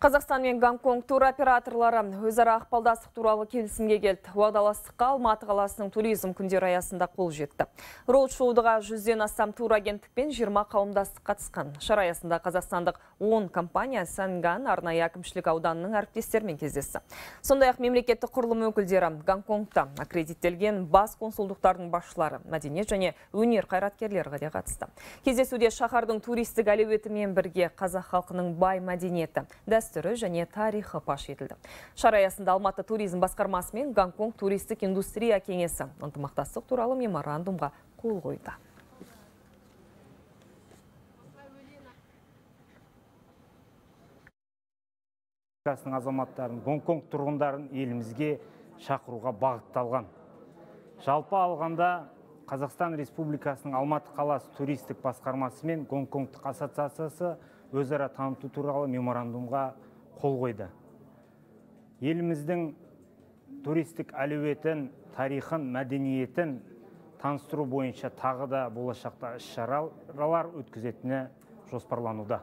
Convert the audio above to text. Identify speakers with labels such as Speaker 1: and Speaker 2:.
Speaker 1: Қазақстан мен Гонконг тур операторлары өзара ақпалдастық туралы келісімге келді. Уағдаластыққа Алматы қаласының туризм күндері аясында қол жетті. Роуд шоудыға жүзден астам тур агенттік пен 20 қауымдастық қатысқан. Шара аясында қазақстандық 10 компания Санган арнайы әкімшілік ауданының әріптестерімен кездесті. Сондай-ақ мемлекеттік құрылым өкілдері Гонконгта аккредиттелген бас консулдықтардың басшылары, мәдениет және өнер қайраткерлері де қатысты. Кездесуде шаһардың туристік әлеуетімен бірге қазақ халқының бай мәдениеті, дәстүрі және тарихы паш етілді. Шара аясында Алматы туризм басқармасы мен Гонконг туристік индустрия кеңесі ынтымақтастық туралы меморандумға қол қойды.
Speaker 2: Азаматтарын, Гонконг тұрғындарын елімізге шақыруға бағытталған. Жалпы алғанда Қазақстан Республикасының Алматы қаласы туристік басқармасы мен Гонконгтық ассоциациясы өзара таныту туралы меморандумға қол қойды. Еліміздің туристік әлеуетін, тарихын, мәдениетін таныстыру бойынша тағы да болашақта іс шаралар өткізетіні жоспарлануда